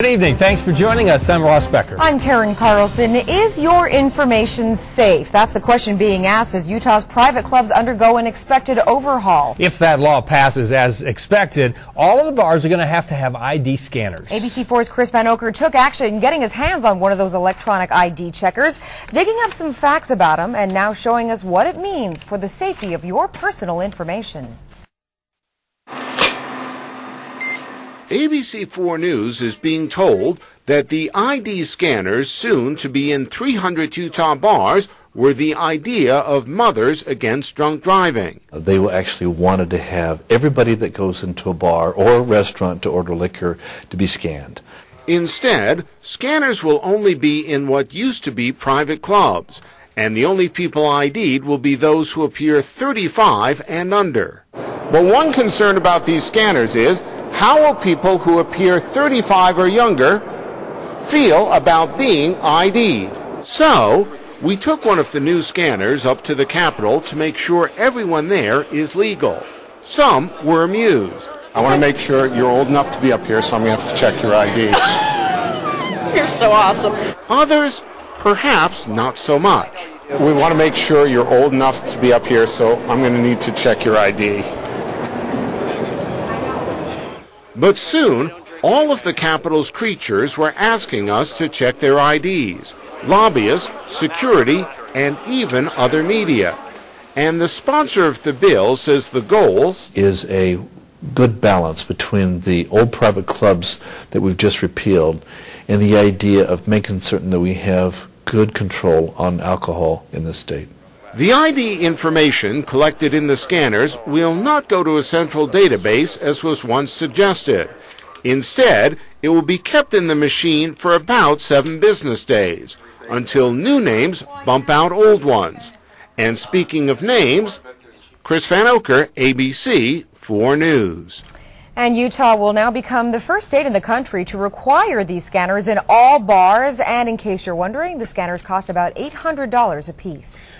Good evening. Thanks for joining us. I'm Ross Becker. I'm Karen Carlson. Is your information safe? That's the question being asked as Utah's private clubs undergo an expected overhaul. If that law passes as expected, all of the bars are going to have to have ID scanners. ABC4's Chris Vanocur took action getting his hands on one of those electronic ID checkers, digging up some facts about them, and now showing us what it means for the safety of your personal information. ABC4 News is being told that the ID scanners soon to be in 300 Utah bars were the idea of Mothers Against Drunk Driving. They actually wanted to have everybody that goes into a bar or a restaurant to order liquor to be scanned. Instead, scanners will only be in what used to be private clubs, and the only people ID'd will be those who appear 35 and under. But one concern about these scanners is how will people who appear 35 or younger feel about being ID'd? So, we took one of the new scanners up to the Capitol to make sure everyone there is legal. Some were amused. I want to make sure you're old enough to be up here, so I'm going to have to check your ID. You're so awesome. Others, perhaps not so much. We want to make sure you're old enough to be up here, so I'm going to need to check your ID. But soon, all of the Capitol's creatures were asking us to check their IDs lobbyists, security, and even other media. And the sponsor of the bill says the goal is a good balance between the old private clubs that we've just repealed and the idea of making certain that we have good control on alcohol in the state. The ID information collected in the scanners will not go to a central database as was once suggested. Instead, it will be kept in the machine for about seven business days until new names bump out old ones. And speaking of names, Chris Vanocur, ABC 4 News. And Utah will now become the first state in the country to require these scanners in all bars. And in case you're wondering, the scanners cost about $800 a piece.